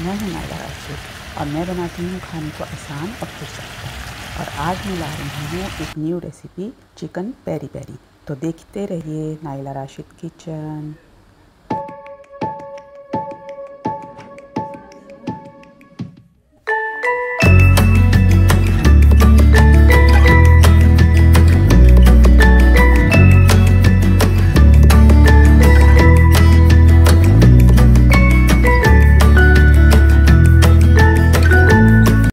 मैं हूँ नायला राशिद और मैं बनाती हूँ खाने को आसान और पुरसकता और आज मैं ला रही हूँ एक new recipe chicken peri peri तो देखते रहिए नायला राशिद किचन